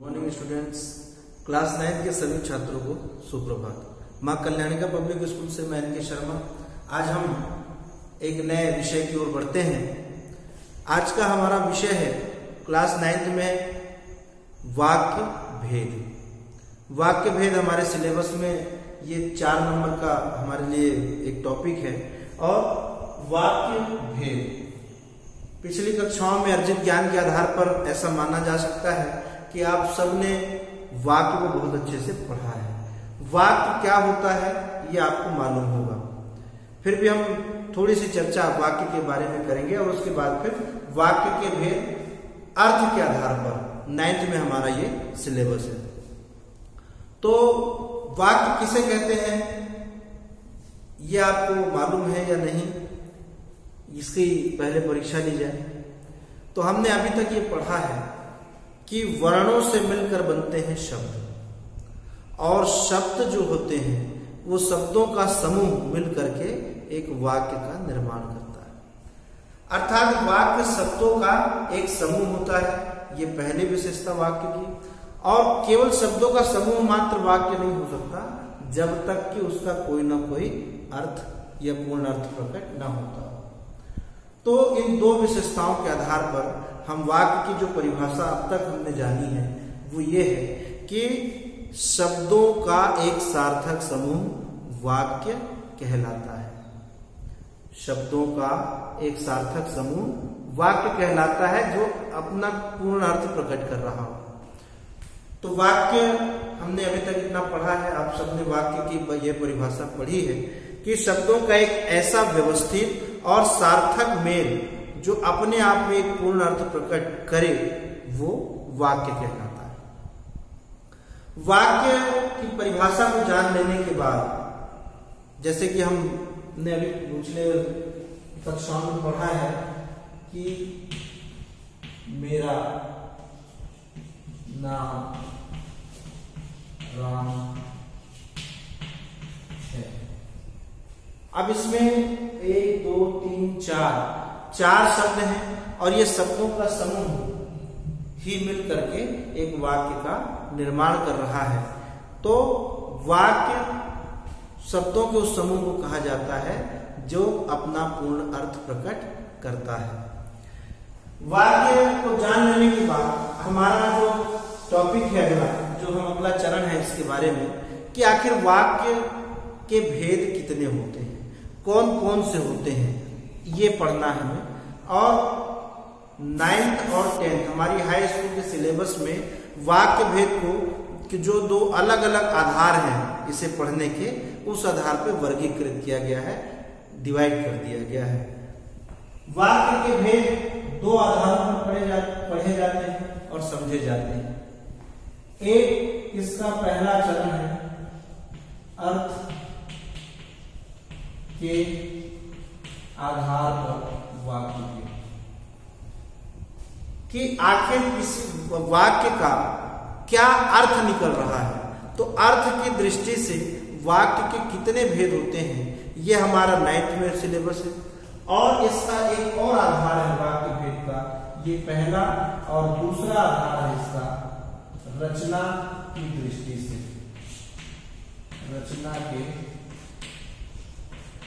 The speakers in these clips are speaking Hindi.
मॉर्निंग स्टूडेंट्स क्लास नाइन्थ के सभी छात्रों को सुप्रभात। माँ कल्याणिका पब्लिक स्कूल से मैं एन शर्मा। आज हम एक नए विषय की ओर बढ़ते हैं। आज का हमारा विषय है क्लास नाइन्थ में वाक्य भेद। वाक्य भेद हमारे सिलेबस में ये चार नंबर का हमारे लिए एक टॉपिक है और वाक्य भेद। पिछली कक्षाओं में अर्जित ज्ञान के आधार पर ऐसा माना जा सकता है कि आप सबने वाक्य को बहुत अच्छे से पढ़ा है। वाक्य क्या होता है, ये आपको मालूम होगा। फिर भी हम थोड़ी सी चर्चा वाक्य के बारे में करेंगे और उसके बाद फिर वाक्य के भेद, अर्थ के आधार पर। नाइन्थ में हमारा ये सिलेबस है। तो वाक्य किसे कहते हैं, ये आपको मालूम है या नहीं? इसकी पहले परीक्षा ली जाए तो हमने अभी तक ये पढ़ा है। कि वर्णों से मिलकर बनते हैं शब्द। और शब्द जो होते हैं, वो शब्दों का समूह मिल करके एक वाक्य का निर्माण करता है। अर्थात वाक्य शब्दों का एक समूह होता है, ये पहली विशेषता वाक्य की। और केवल शब्दों का समूह मात्र वाक्य नहीं हो सकता, जब तक कि उसका कोई ना कोई अर्थ या पूर्ण अर्थ प्रकट न होता तो इन दो विशेषताओं के आधार पर हम वाक्य की जो परिभाषा अब तक हमने जानी है, वो ये है कि शब्दों का एक सार्थक समूह वाक्य कहलाता है। शब्दों का एक सार्थक समूह वाक्य कहलाता है जो अपना पूर्ण अर्थ प्रकट कर रहा हो। तो वाक्य हमने अभी तक इतना पढ़ा है, आप सबने वाक्य की यह परिभाषा पढ़ी है कि शब्दों का एक ऐसा व्यवस्थित और सार्थक मेल जो अपने आप में एक पूर्ण अर्थ प्रकट करे, वो वाक्य कहलाता है। वाक्य की परिभाषा को जान लेने के बाद, जैसे कि हमने अभी पिछले कक्षाओं में पढ़ा है कि मेरा नाम राम है। अब इसमें एक, दो, तीन, चार चार शब्द हैं और ये शब्दों का समूह ही मिल करके एक वाक्य का निर्माण कर रहा है। तो वाक्य शब्दों के उस समूह को कहा जाता है जो अपना पूर्ण अर्थ प्रकट करता है। वाक्य को जान लेने के बाद हमारा जो टॉपिक है अगला, जो हम अगला चरण है इसके बारे में, कि आखिर वाक्य के भेद कितने होते हैं कौन कौन से होते हैं ये पढ़ना है हमें। और नाइन्थ और टेंथ हमारी हाई स्कूल के सिलेबस में वाक्य भेद को, कि जो दो अलग अलग आधार हैं इसे पढ़ने के, उस आधार पर वर्गीकृत किया गया है डिवाइड कर दिया गया है। वाक्य के भेद दो आधारों पर पढ़े जा, पढ़े जाते हैं और समझे जाते हैं। एक, इसका पहला चरण है अर्थ के आधार पर वाक्य के। कि आखिर किसी वाक्य का क्या अर्थ निकल रहा है? तो अर्थ की दृष्टि से वाक्य के कितने भेद होते हैं, ये हमारा नाइन्थ में सिलेबस है। और इसका एक और आधार है वाक्य भेद का, ये पहला और दूसरा आधार है इसका रचना की दृष्टि से। रचना के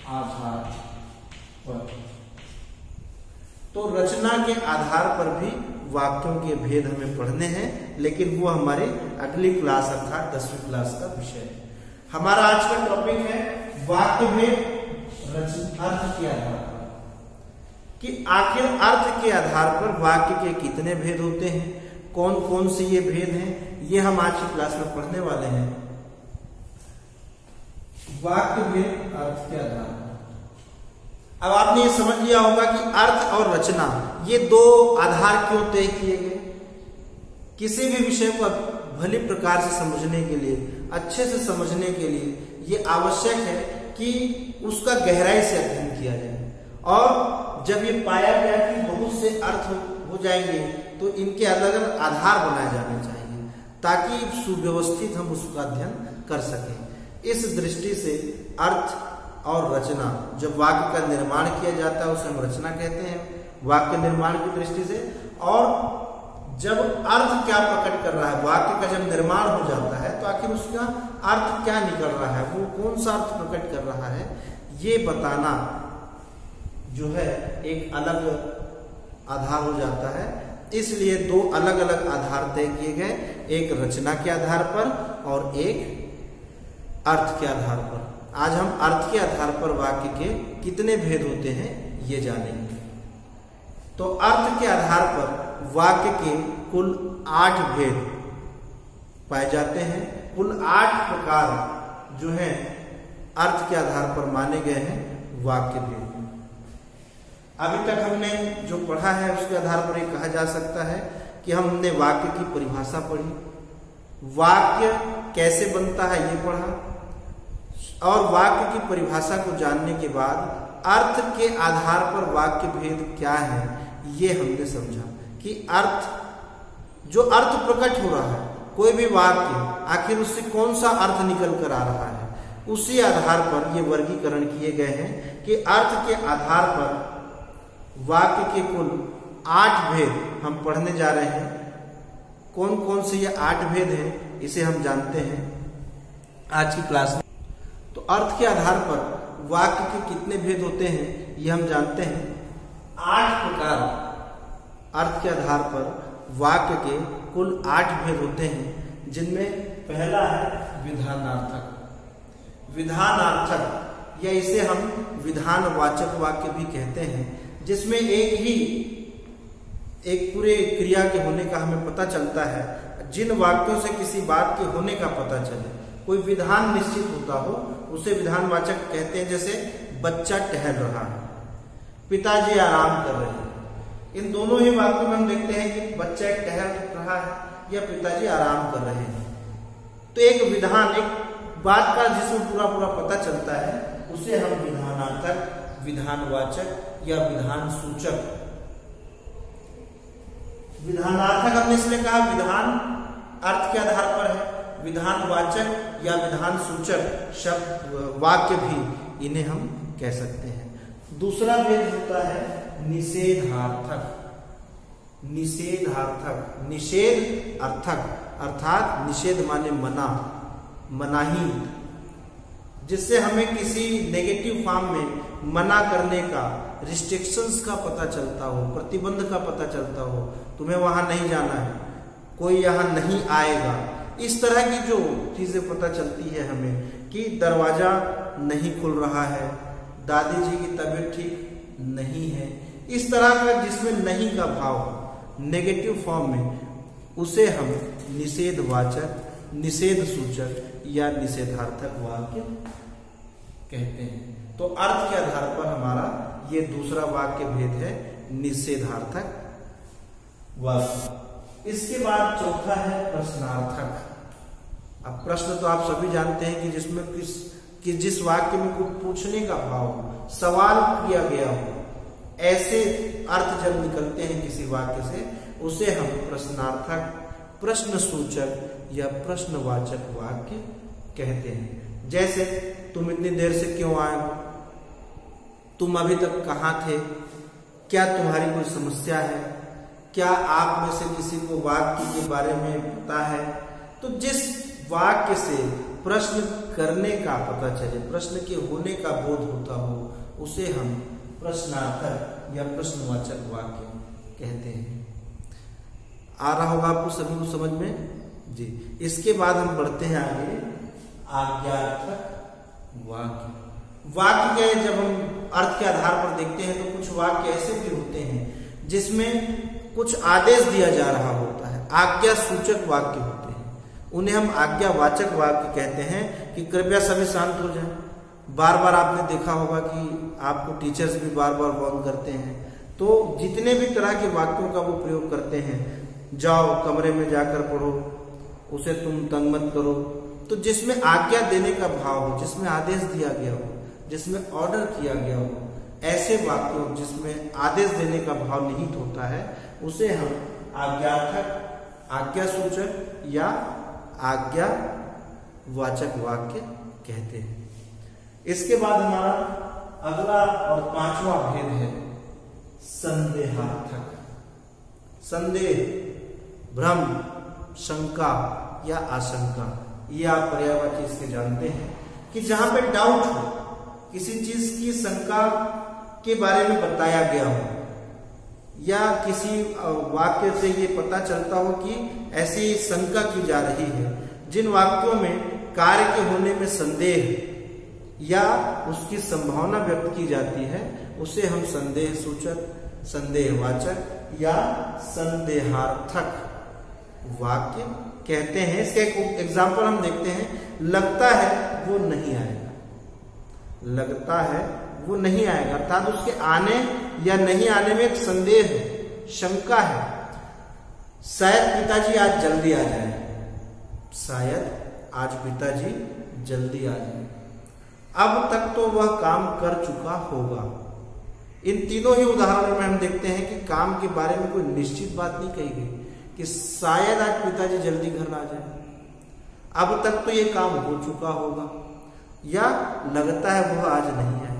आधार। तो रचना के आधार पर भी वाक्यों के भेद हमें पढ़ने हैं, लेकिन वो हमारे अगली क्लास अर्थात दसवीं क्लास का विषय है। हमारा आज का टॉपिक है वाक्य भेद अर्थ के आधार कि आखिर अर्थ के आधार पर वाक्य के कितने भेद होते हैं कौन कौन से ये भेद हैं, ये हम आज की क्लास में पढ़ने वाले हैं। वाक्य भेद अर्थ के आधार पर। अब आपने ये समझ लिया होगा कि अर्थ और रचना, ये दो आधार क्यों तय किए गए? किसी भी विषय को भली प्रकार से समझने के लिए, अच्छे से समझने के लिए ये आवश्यक है कि उसका गहराई से अध्ययन किया जाए। और जब ये पाया गया कि बहुत से अर्थ हो जाएँगे तो इनके अलग अलग आधार बनाए जाने चाहिए, ताकि सुव्यवस्थित हम उसका अध्ययन कर सकें। इस दृष्टि से अर्थ और रचना। जब वाक्य का निर्माण किया जाता है, उसे हम रचना कहते हैं, वाक्य निर्माण की दृष्टि से। और जब अर्थ क्या प्रकट कर रहा है, वाक्य का जब निर्माण हो जाता है तो आखिर उसका अर्थ क्या निकल रहा है, वो कौन सा अर्थ प्रकट कर रहा है, ये बताना जो है, एक अलग आधार हो जाता है। इसलिए दो अलग अलग आधार तय किए गए, एक रचना के आधार पर और एक अर्थ के आधार पर। आज हम अर्थ के आधार पर वाक्य के कितने भेद होते हैं, ये जानेंगे। तो अर्थ के आधार पर वाक्य के कुल आठ भेद पाए जाते हैं। कुल आठ प्रकार जो है, अर्थ के आधार पर माने गए हैं वाक्य भेद। अभी तक हमने जो पढ़ा है, उसके आधार पर यह कहा जा सकता है कि हमने वाक्य की परिभाषा पढ़ी। वाक्य कैसे बनता है, ये पढ़ा। और वाक्य की परिभाषा को जानने के बाद अर्थ के आधार पर वाक्य भेद क्या है, ये हमने समझा कि अर्थ, जो अर्थ प्रकट हो रहा है, कोई भी वाक्य, आखिर उससे कौन सा अर्थ निकल कर आ रहा है? उसी आधार पर ये वर्गीकरण किए गए हैं कि अर्थ के आधार पर वाक्य के कुल आठ भेद हम पढ़ने जा रहे हैं। कौन कौन से ये आठ भेद हैं, इसे हम जानते हैं। आज की क्लास में तो अर्थ के आधार पर वाक्य के कितने भेद होते हैं, ये हम जानते हैं। आठ प्रकार अर्थ के आधार पर वाक्य के कुल आठ भेद होते हैं, जिनमें पहला है विधानार्थक। विधानार्थक, या इसे हम विधानवाचक वाक्य भी कहते हैं, जिसमें एक ही, एक पूरे क्रिया के होने का हमें पता चलता है। जिन वाक्यों से किसी बात के होने का पता चले, कोई विधान निश्चित होता हो उसे विधानवाचक कहते हैं, जैसे बच्चा टहल रहा है। पिताजी आराम कर रहे हैं। इन दोनों ही बातों में हम देखते हैं कि बच्चा टहल रहा है या पिताजी आराम कर रहे हैं। तो एक विधान, एक बात का जिसमें पूरा पूरा पता चलता है, उसे हम विधानार्थक, विधानवाचक या विधान सूचक विधानार्थक हमने इसलिए कहा, विधान अर्थ के आधार पर है। विधानवाचक या विधान सूचक शब्द, वाक्य भी इन्हें हम कह सकते हैं। दूसरा भेद होता है निषेधार्थक। निषेधार्थक। निषेध अर्थक, अर्थात निषेध माने मना, मनाही, जिससे हमें किसी नेगेटिव फॉर्म में मना करने का रिस्ट्रिक्शंस का पता चलता हो, प्रतिबंध का पता चलता हो, तुम्हें वहाँ नहीं जाना है। कोई यहाँ नहीं आएगा। इस तरह की जो चीज़ें पता चलती है हमें कि दरवाज़ा नहीं खुल रहा है दादी जी की तबीयत ठीक नहीं है, इस तरह का जिसमें नहीं का भाव नेगेटिव फॉर्म में, उसे हम निषेधवाचक निषेध सूचक या निषेधार्थक वाक्य कहते हैं। तो अर्थ के आधार पर हमारा ये दूसरा वाक्य भेद है, निषेधार्थक वाक्य। इसके बाद चौथा है प्रश्नार्थक। अब प्रश्न तो आप सभी जानते हैं कि जिसमें किस, कि जिस वाक्य में कुछ पूछने का भाव सवाल किया गया हो, ऐसे अर्थ जब निकलते हैं किसी वाक्य से, उसे हम प्रश्नार्थक, प्रश्न सूचक या प्रश्नवाचक वाक्य कहते हैं। जैसे, तुम इतनी देर से क्यों आए हो? तुम अभी तक कहाँ थे? क्या तुम्हारी कोई समस्या है? क्या आप में से किसी को वाक्य के बारे में पता है? तो जिस वाक्य से प्रश्न करने का पता चले, प्रश्न के होने का बोध होता हो, उसे हम प्रश्नार्थक या प्रश्नवाचक वाक्य कहते हैं। आ रहा होगा आपको सभी को समझ में? जी। इसके बाद हम बढ़ते हैं आगे। आज्ञार्थक वाक्य। वाक्य जब हम अर्थ के आधार पर देखते हैं तो कुछ वाक्य ऐसे भी होते हैं जिसमें कुछ आदेश दिया जा रहा होता है। आज्ञा सूचक वाक्य होते हैं। उन्हें हम आज्ञावाचक वाक्य कहते हैं कि कृपया सभी शांत हो जाएँ। बार बार आपने देखा होगा कि आपको टीचर्स भी बार बार वार्न करते हैं। तो जितने भी तरह के वाक्यों का वो प्रयोग करते हैं, जाओ कमरे में जाकर पढ़ो, उसे तुम तंग मत करो। तो जिसमें आज्ञा देने का भाव हो, जिसमें आदेश दिया गया हो, जिसमें ऑर्डर किया गया हो, ऐसे वाक्यों जिसमें आदेश देने का भाव निहित होता है उसे हम आज्ञार्थक आज्ञा सूचक या आज्ञा वाचक वाक्य कहते हैं। इसके बाद हमारा अगला और पांचवा भेद है, संदेहार्थक। संदेह, भ्रम, शंका या आशंका, ये आप पर्यायवाची इसके जानते हैं कि जहाँ पे डाउट हो, किसी चीज़ की शंका के बारे में बताया गया हो या किसी वाक्य से ये पता चलता हो कि ऐसी शंका की जा रही है। जिन वाक्यों में कार्य के होने में संदेह या उसकी संभावना व्यक्त की जाती है, उसे हम संदेह सूचक, संदेहवाचक या संदेहार्थक वाक्य कहते हैं। इसका एक एग्ज़ाम्पल हम देखते हैं। लगता है वो नहीं आएगा। लगता है वो नहीं आएगा। अर्थात उसके आने या नहीं आने में एक संदेह है, शंका है। शायद पिताजी आज जल्दी आ जाए। शायद आज पिताजी जल्दी आ जाए। अब तक तो वह काम कर चुका होगा। इन तीनों ही उदाहरणों में हम देखते हैं कि काम के बारे में कोई निश्चित बात नहीं कही गई कि शायद आज पिताजी जल्दी घर आ जाए। अब तक तो ये काम हो चुका होगा, या लगता है वह आज नहीं आए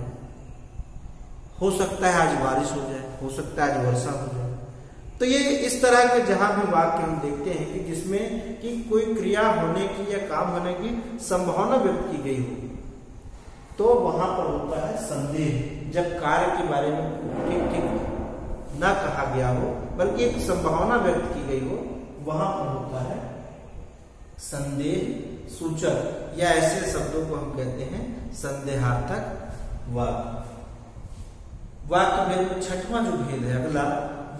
हो सकता है आज बारिश हो जाए, हो सकता है आज वर्षा हो जाए। तो ये इस तरह के जहाँ भी वाक्य हम देखते हैं कि जिसमें कि कोई क्रिया होने की या काम होने की संभावना व्यक्त की गई हो तो वहाँ पर होता है संदेह, जब कार्य के बारे में ठीक ठीक न कहा गया हो, बल्कि एक संभावना व्यक्त की गई हो, वहाँ पर होता है संदेह सूचक, या ऐसे शब्दों को हम कहते हैं संदेहार्थक वाक्य। वाक्य भेद में छठवां जो भेद है, अगला,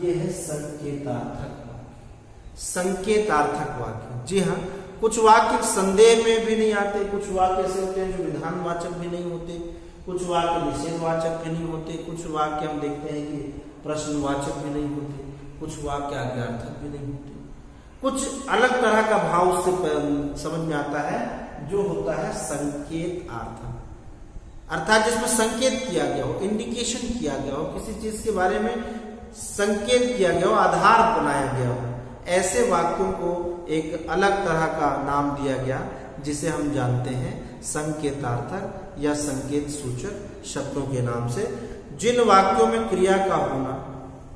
ये है संकेतार्थक वाक्य। संकेतार्थक वाक्य। जी हाँ कुछ वाक्य संदेह में भी नहीं आते, कुछ वाक्य ऐसे होते हैं जो विधानवाचक भी नहीं होते, कुछ वाक्य निषेधवाचक भी नहीं होते, कुछ वाक्य हम देखते हैं कि प्रश्नवाचक भी नहीं होते, कुछ वाक्य आज्ञार्थक भी नहीं होते। कुछ अलग तरह का भाव उससे समझ में आता है, जो होता है संकेत अर्थ अर्थात जिसमें संकेत किया गया हो इंडिकेशन किया गया हो, किसी चीज़ के बारे में संकेत किया गया हो, आधार बनाया गया हो, ऐसे वाक्यों को एक अलग तरह का नाम दिया गया, जिसे हम जानते हैं संकेतार्थक या संकेत सूचक शब्दों के नाम से। जिन वाक्यों में क्रिया का होना,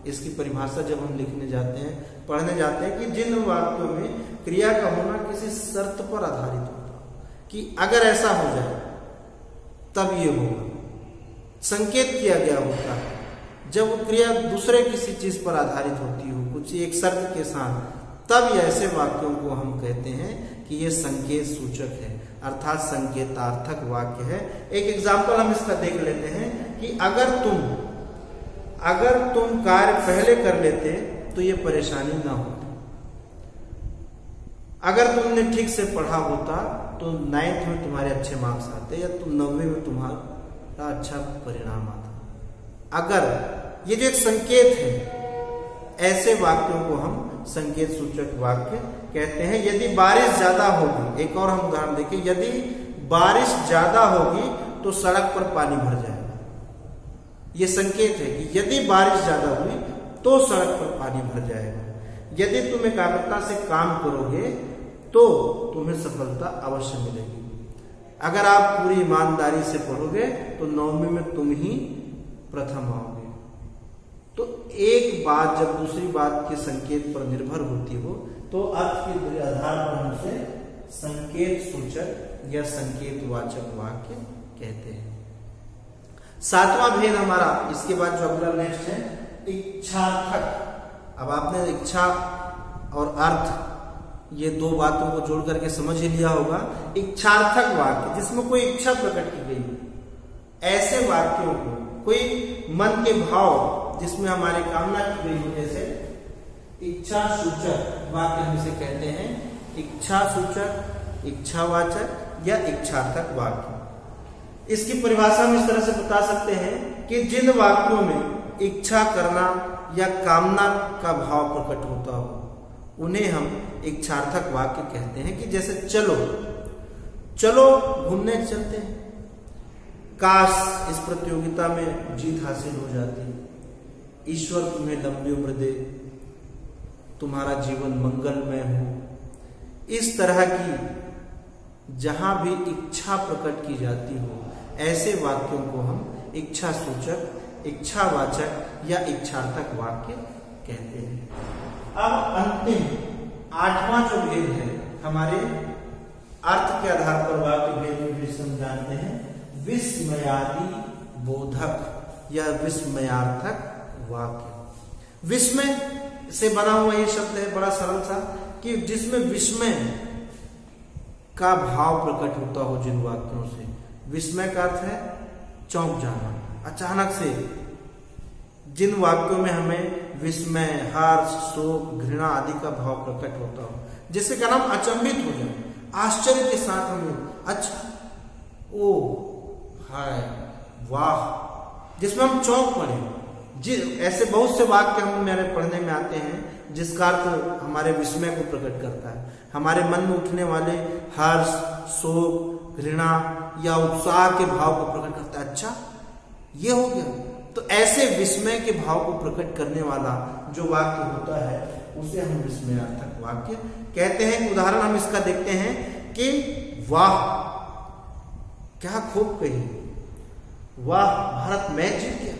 इसकी परिभाषा जब हम लिखने जाते हैं, पढ़ने जाते हैं कि जिन वाक्यों में क्रिया का होना किसी शर्त पर आधारित होता कि अगर ऐसा हो जाए तब ये होगा। संकेत किया गया होता है। जब वो क्रिया दूसरे किसी चीज़ पर आधारित होती हो, कुछ एक शर्त के साथ, तब ऐसे वाक्यों को हम कहते हैं कि ये संकेत सूचक है। अर्थात संकेतार्थक वाक्य है। एक एग्ज़ाम्पल हम इसका देख लेते हैं कि अगर तुम अगर तुम कार्य पहले कर लेते तो ये परेशानी ना होती। अगर तुमने ठीक से पढ़ा होता तो नाइन्थ में तुम्हारे अच्छे मार्क्स आते, या तुम नौवीं में तुम्हारा अच्छा परिणाम आता। अगर, ये जो एक संकेत है, ऐसे वाक्यों को हम संकेत सूचक वाक्य कहते हैं। यदि बारिश ज़्यादा होगी, एक और हम उदाहरण देखें, यदि बारिश ज़्यादा होगी तो सड़क पर पानी भर जाएगा। ये संकेत है कि यदि बारिश ज़्यादा हुई तो सड़क पर पानी भर जाएगा। यदि तुम एकाग्रता से काम करोगे तो तुम्हें सफलता अवश्य मिलेगी। अगर आप पूरी ईमानदारी से पढ़ोगे तो नौवीं में तुम ही प्रथम आओगे। तो एक बात जब दूसरी बात के संकेत पर निर्भर होती हो तो अर्थ के आधार पर उसे संकेत सूचक या संकेत वाचक वाक्य कहते हैं। सातवां भेद हमारा, इसके बाद जो अगला नेक्स्ट है, इच्छार्थक। अब आपने इच्छा और अर्थ ये दो बातों को जोड़ करके समझ ही लिया होगा। इच्छार्थक वाक्य, जिसमें कोई इच्छा प्रकट की गई। ऐसे वाक्यों को कोई मन के भाव जिसमें हमारी कामना की गई हो, जैसे इच्छा सूचक वाक्य हम इसे कहते हैं। इच्छा सूचक इच्छावाचक या इच्छार्थक वाक्य। इसकी परिभाषा हम इस तरह से बता सकते हैं कि जिन वाक्यों में इच्छा करना या कामना का भाव प्रकट होता हो उन्हें हम एक इच्छार्थक वाक्य कहते हैं कि जैसे चलो चलो घूमने चलते हैं। काश इस प्रतियोगिता में जीत हासिल हो जाती। ईश्वर तुम्हें लंबी उम्र दे, तुम्हारा जीवन मंगलमय हो। इस तरह की जहाँ भी इच्छा प्रकट की जाती हो, ऐसे वाक्यों को हम इच्छा सूचक इच्छावाचक या इच्छार्थक वाक्य कहते हैं। अब अंतिम, आठवां जो भेद है, हमारे अर्थ के आधार पर वाक्य भेद में भी जानते हैं, विस्मयादि बोधक, या विस्मयार्थक वाक्य। विस्मय से बना हुआ यह शब्द है, बड़ा सरल सा, कि जिसमें विस्मय का भाव प्रकट होता हो जिन वाक्यों से। विस्मय का अर्थ है चौंक जाना, अचानक से जिन वाक्यों में हमें विस्मय हर्ष शोक, घृणा आदि का भाव प्रकट होता हो, जिससे क्या नाम अचंभित हो जाए। आश्चर्य के साथ हमें अच्छा ओ, हाय, वाह, जिसमें हम चौंक पड़े। जी, ऐसे बहुत से वाक्य हम मेरे पढ़ने में आते हैं, जिसका अर्थ हमारे विस्मय को प्रकट करता है। हमारे मन में उठने वाले हर्ष शोक, घृणा या उत्साह के भाव को प्रकट करता है। अच्छा ये हो गया। तो ऐसे विस्मय के भाव को प्रकट करने वाला जो वाक्य होता है, उसे हम विस्मयार्थक वाक्य कहते हैं। उदाहरण हम इसका देखते हैं कि वाह, क्या खूब कही। वाह, भारत मैच जीत गया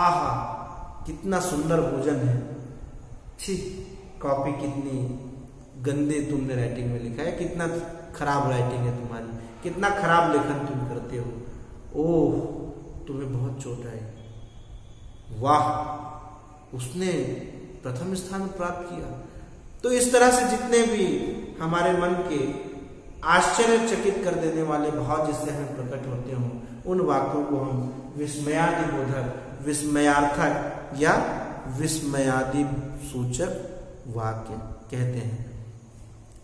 आहा, कितना सुंदर भोजन है। छी, कॉपी कितनी गंदे तुमने राइटिंग में लिखा है, कितना खराब राइटिंग है तुम्हारी, कितना खराब लेखन तुम करते हो। ओह तुम्हें बहुत चोट आई। वाह, उसने प्रथम स्थान प्राप्त किया। तो इस तरह से जितने भी हमारे मन के आश्चर्यचकित कर देने वाले भाव जिससे हमें प्रकट होते हों, उन वाक्यों को हम विस्मयादि बोधक विस्मयार्थक या विस्मयादि सूचक वाक्य कहते हैं।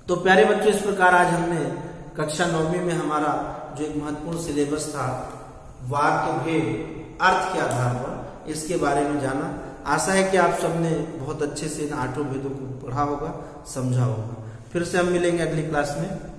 तो प्यारे बच्चों, इस प्रकार आज हमने कक्षा नौवीं में हमारा जो एक महत्वपूर्ण सिलेबस था वाक्य, भेद, अर्थ के आधार पर इसके बारे में जाना। आशा है कि आप सबने बहुत अच्छे से इन आठों भेदों को पढ़ा होगा, समझा होगा। फिर से हम मिलेंगे अगली क्लास में।